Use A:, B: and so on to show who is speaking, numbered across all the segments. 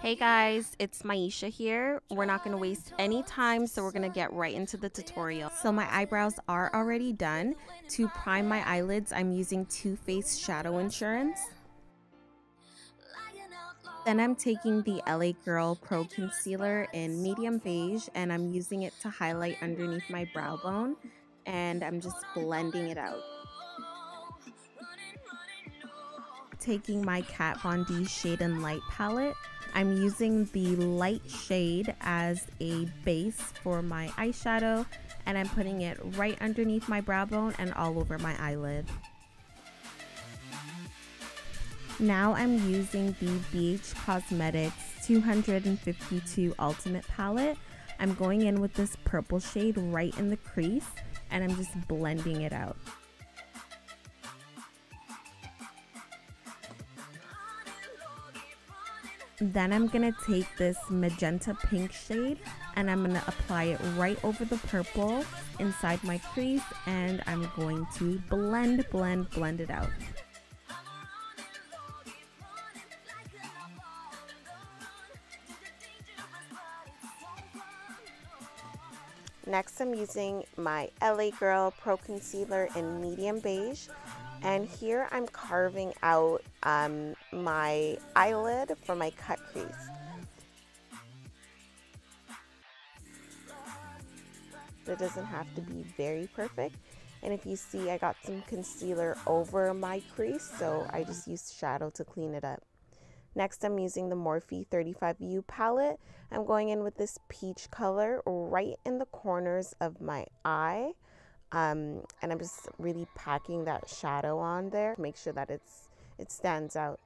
A: Hey guys, it's Myiesha here. We're not going to waste any time, so we're going to get right into the tutorial. So my eyebrows are already done. To prime my eyelids, I'm using Too Faced Shadow Insurance.
B: like an outlaw.
A: Then I'm taking the LA Girl Pro Concealer in medium beige and I'm using it to highlight underneath my brow bone and I'm just blending it out. Taking my Kat Von D Shade and Light palette, I'm using the light shade as a base for my eyeshadow and I'm putting it right underneath my brow bone and all over my eyelid. Now I'm using the BH Cosmetics 252 Ultimate Palette. I'm going in with this purple shade right in the crease and I'm just blending it out. Then I'm going to take this magenta pink shade and I'm going to apply it right over the purple inside my crease and I'm going to blend, blend, blend it out. Next, I'm using my LA Girl Pro Concealer in medium beige. And here I'm carving out um, my eyelid for my cut crease. It doesn't have to be very perfect. And if you see, I got some concealer over my crease, so I just used shadow to clean it up. Next, I'm using the Morphe 35U palette. I'm going in with this peach color right in the corners of my eye. Um, and I'm just really packing that shadow on there to make sure that it's it stands out.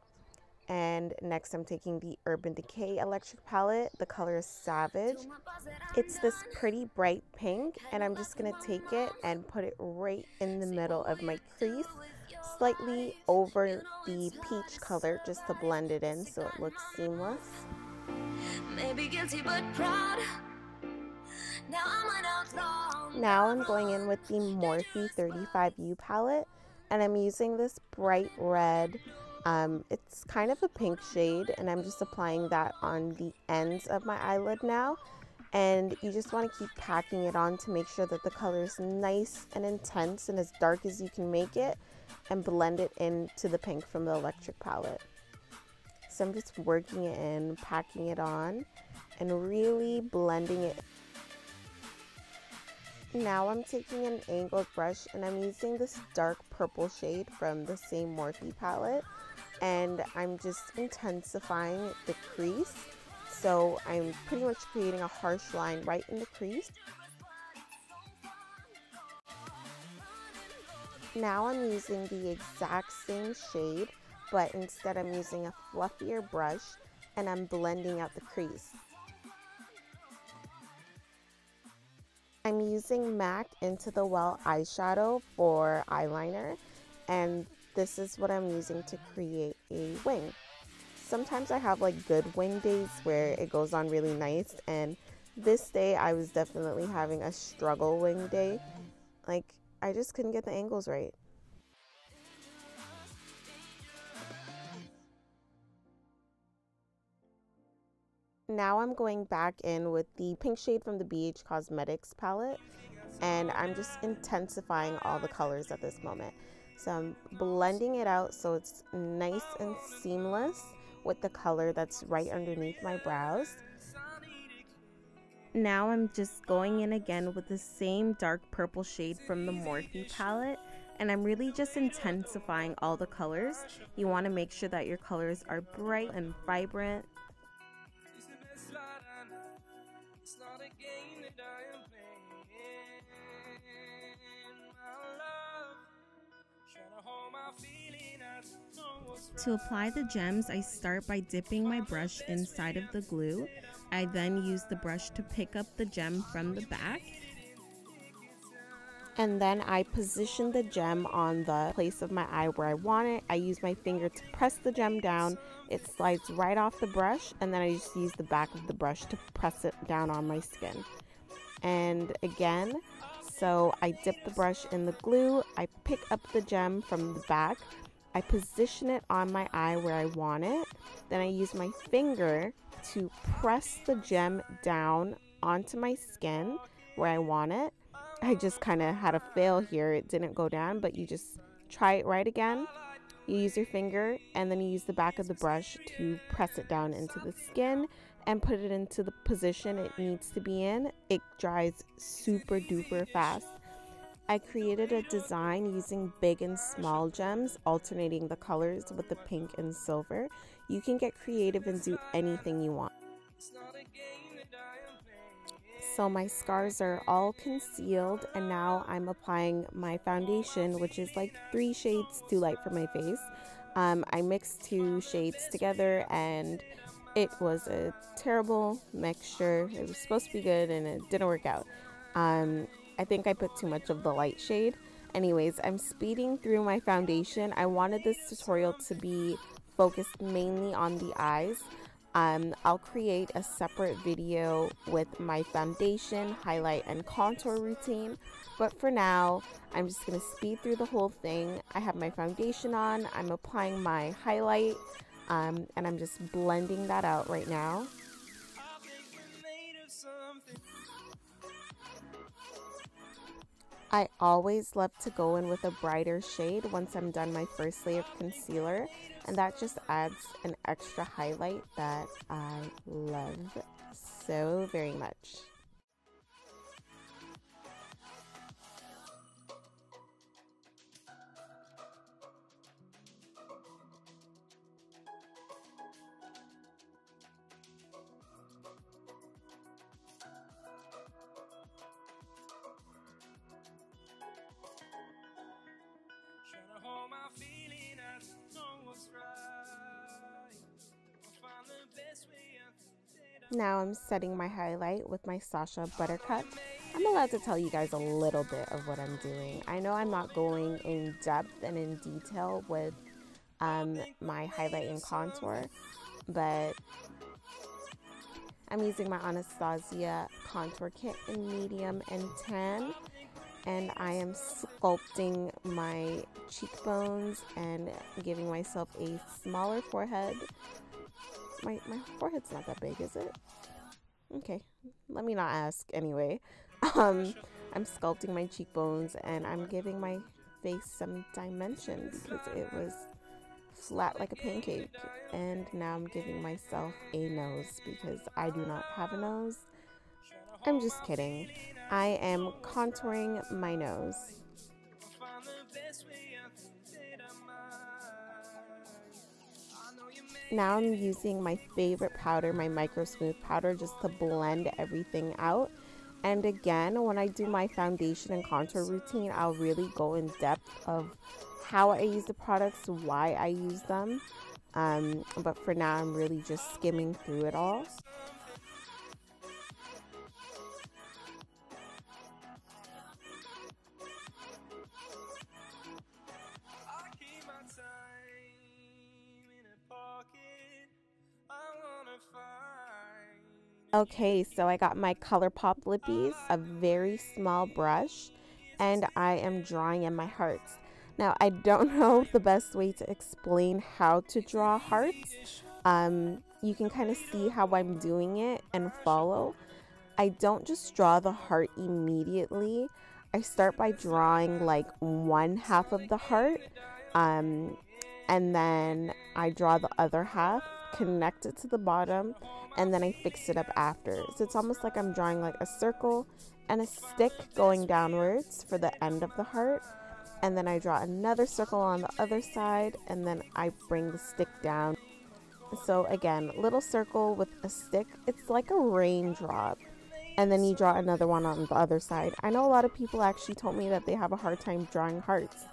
A: And next, I'm taking the Urban Decay electric palette. The color is Savage. It's this pretty bright pink, and I'm just gonna take it and put it right in the middle of my crease, slightly over the peach color, just to blend it in so it looks seamless.
B: Maybe guilty but proud. Now I'm an outlaw.
A: Now I'm going in with the Morphe 35U palette and I'm using this bright red. Um, it's kind of a pink shade and I'm just applying that on the ends of my eyelid now. And you just want to keep packing it on to make sure that the color is nice and intense and as dark as you can make it and blend it into the pink from the electric palette. So I'm just working it in, packing it on, and really blending it now I'm taking an angled brush and I'm using this dark purple shade from the same Morphe palette and I'm just intensifying the crease. So I'm pretty much creating a harsh line right in the crease. Now I'm using the exact same shade but instead I'm using a fluffier brush and I'm blending out the crease. I'm using MAC Into the Well eyeshadow for eyeliner and this is what I'm using to create a wing. Sometimes I have like good wing days where it goes on really nice and this day I was definitely having a struggle wing day. Like I just couldn't get the angles right. Now I'm going back in with the pink shade from the BH Cosmetics palette and I'm just intensifying all the colors at this moment. So I'm blending it out so it's nice and seamless with the color that's right underneath my brows. Now I'm just going in again with the same dark purple shade from the Morphe palette and I'm really just intensifying all the colors. You want to make sure that your colors are bright and vibrant To apply the gems, I start by dipping my brush inside of the glue. I then use the brush to pick up the gem from the back. And then I position the gem on the place of my eye where I want it. I use my finger to press the gem down. It slides right off the brush, and then I just use the back of the brush to press it down on my skin. And again, so I dip the brush in the glue, I pick up the gem from the back, I position it on my eye where I want it. Then I use my finger to press the gem down onto my skin where I want it. I just kind of had a fail here. It didn't go down, but you just try it right again. You use your finger and then you use the back of the brush to press it down into the skin and put it into the position it needs to be in. It dries super duper fast. I created a design using big and small gems, alternating the colors with the pink and silver. You can get creative and do anything you want. So my scars are all concealed and now I'm applying my foundation, which is like three shades too light for my face. Um, I mixed two shades together and it was a terrible mixture. It was supposed to be good and it didn't work out. Um, I think I put too much of the light shade. Anyways, I'm speeding through my foundation. I wanted this tutorial to be focused mainly on the eyes. Um, I'll create a separate video with my foundation, highlight, and contour routine. But for now, I'm just going to speed through the whole thing. I have my foundation on, I'm applying my highlight, um, and I'm just blending that out right now. I always love to go in with a brighter shade once I'm done my first layer of concealer and that just adds an extra highlight that I love so very much. Now I'm setting my highlight with my Sacha Buttercup. I'm allowed to tell you guys a little bit of what I'm doing. I know I'm not going in depth and in detail with um, my highlight and contour, but I'm using my Anastasia contour kit in medium and tan and I am sculpting my cheekbones and giving myself a smaller forehead my, my forehead's not that big, is it? Okay, let me not ask anyway. Um, I'm sculpting my cheekbones and I'm giving my face some dimension because it was flat like a pancake. And now I'm giving myself a nose because I do not have a nose. I'm just kidding. I am contouring my nose. Now I'm using my favorite powder, my Micro Smooth powder, just to blend everything out. And again, when I do my foundation and contour routine, I'll really go in depth of how I use the products, why I use them. Um, but for now, I'm really just skimming through it all. Okay, so I got my ColourPop Lippies, a very small brush, and I am drawing in my hearts. Now, I don't know the best way to explain how to draw hearts. Um, you can kind of see how I'm doing it and follow. I don't just draw the heart immediately. I start by drawing like one half of the heart, um, and then I draw the other half, connect it to the bottom, and then I fix it up after. So it's almost like I'm drawing like a circle and a stick going downwards for the end of the heart. And then I draw another circle on the other side and then I bring the stick down. So again, little circle with a stick. It's like a raindrop. And then you draw another one on the other side. I know a lot of people actually told me that they have a hard time drawing hearts.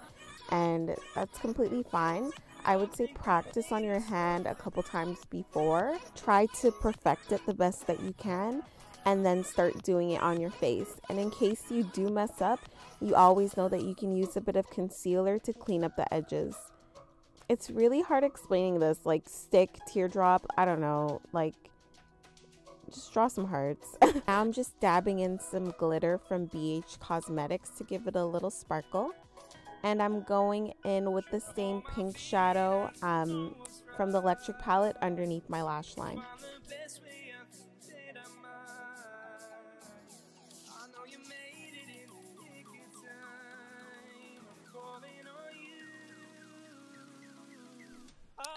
A: And that's completely fine. I would say practice on your hand a couple times before. Try to perfect it the best that you can and then start doing it on your face. And in case you do mess up, you always know that you can use a bit of concealer to clean up the edges. It's really hard explaining this, like stick, teardrop, I don't know, like just draw some hearts. now I'm just dabbing in some glitter from BH Cosmetics to give it a little sparkle. And I'm going in with the same pink shadow um, from the electric palette underneath my lash line.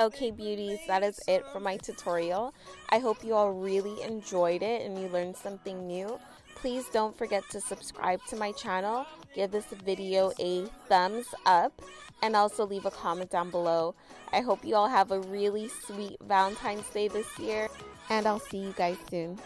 A: Okay beauties, that is it for my tutorial. I hope you all really enjoyed it and you learned something new. Please don't forget to subscribe to my channel, give this video a thumbs up, and also leave a comment down below. I hope you all have a really sweet Valentine's Day this year, and I'll see you guys soon.